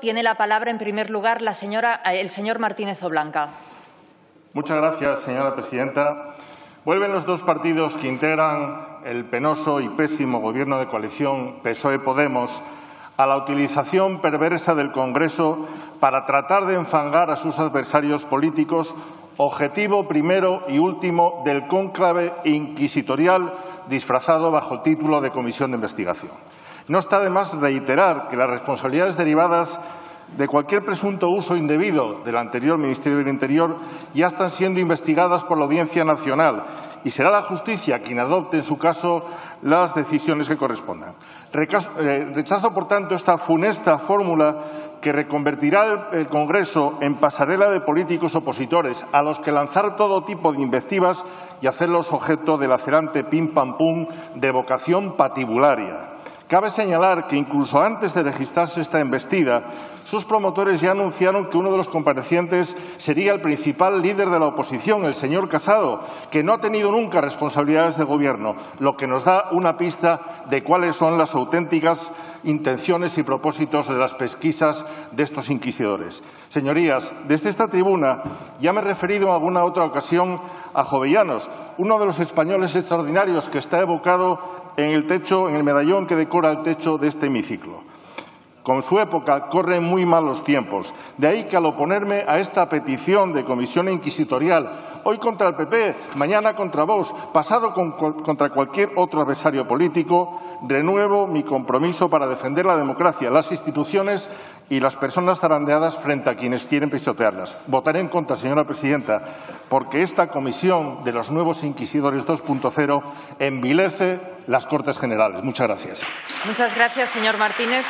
Tiene la palabra, en primer lugar, la señora, eh, el señor Martínez Oblanca. Muchas gracias, señora presidenta. Vuelven los dos partidos que integran el penoso y pésimo Gobierno de coalición PSOE-Podemos a la utilización perversa del Congreso para tratar de enfangar a sus adversarios políticos, objetivo primero y último del cónclave inquisitorial disfrazado bajo título de Comisión de Investigación. No está de más reiterar que las responsabilidades derivadas de cualquier presunto uso indebido del anterior Ministerio del Interior ya están siendo investigadas por la Audiencia Nacional y será la justicia quien adopte, en su caso, las decisiones que correspondan. Eh, rechazo, por tanto, esta funesta fórmula que reconvertirá el Congreso en pasarela de políticos opositores a los que lanzar todo tipo de invectivas y hacerlos objeto del lacerante pim pam pum de vocación patibularia. Cabe señalar que incluso antes de registrarse esta embestida, sus promotores ya anunciaron que uno de los comparecientes sería el principal líder de la oposición, el señor Casado, que no ha tenido nunca responsabilidades de gobierno, lo que nos da una pista de cuáles son las auténticas intenciones y propósitos de las pesquisas de estos inquisidores. Señorías, desde esta tribuna ya me he referido en alguna otra ocasión a Jovellanos, uno de los españoles extraordinarios que está evocado en el techo, en el medallón que decora el techo de este hemiciclo. Con su época corren muy malos tiempos. De ahí que al oponerme a esta petición de comisión inquisitorial, hoy contra el PP, mañana contra vos, pasado contra cualquier otro adversario político, renuevo mi compromiso para defender la democracia, las instituciones y las personas zarandeadas frente a quienes quieren pisotearlas. Votaré en contra, señora presidenta, porque esta comisión de los nuevos inquisidores 2.0 envilece las Cortes Generales. Muchas gracias. Muchas gracias, señor Martínez.